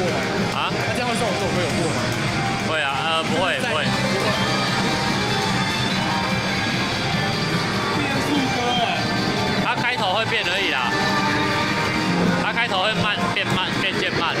过吗？啊？他这样会送我这首歌有过吗？会啊，呃，不会，不会。变速歌哎，它开头会变而已啦，它开头会慢变慢变渐慢。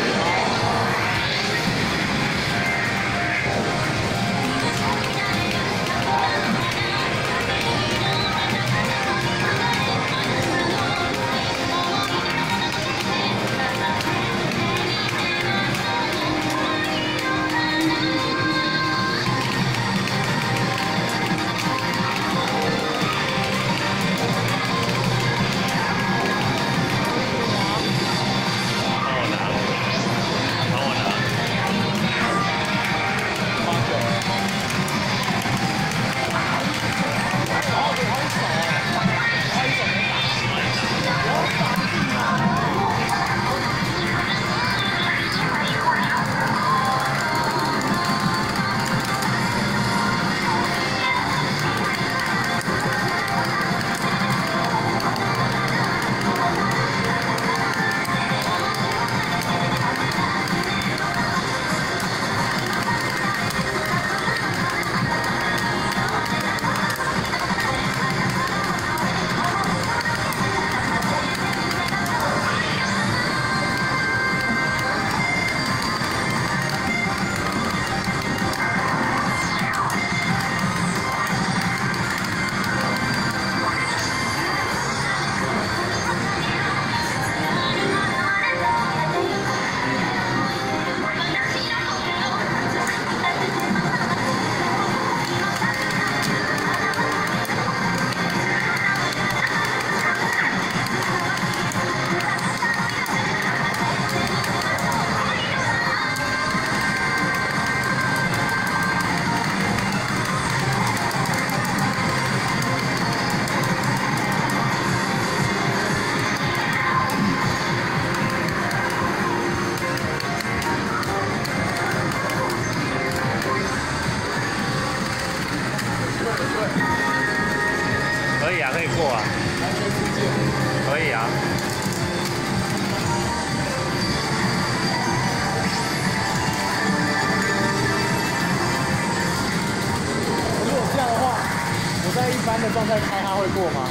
会过吗？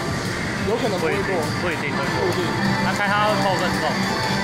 有可能会过，，不一定会过。不一定。他猜他会扣分重。